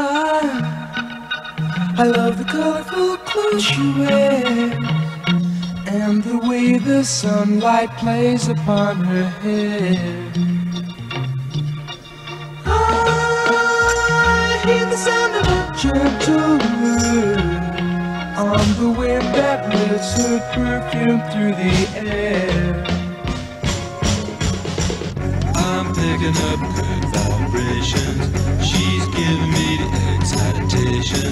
I, I love the colorful clothes she wears and the way the sunlight plays upon her hair. I hear the sound of a gentle word on the wind that lifts her perfume through the air. I'm picking up good vibrations. She's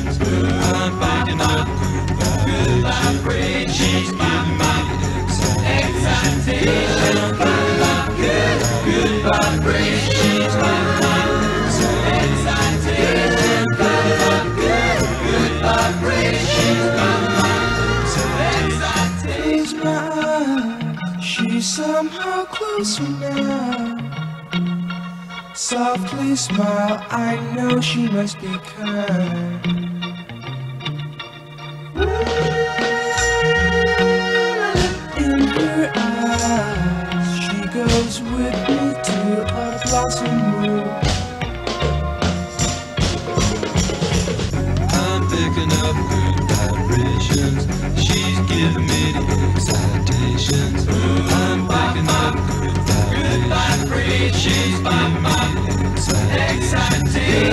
vibrations. I'm picking up good, good vibrations. She's giving me the excitations. I'm picking up good, good vibrations. She's. Close my somehow closer now. Softly smile, I know she must be kind. me to a. I'm picking up vibrations. She's giving me excitations. I'm picking up vibrations. She's giving me the excitations.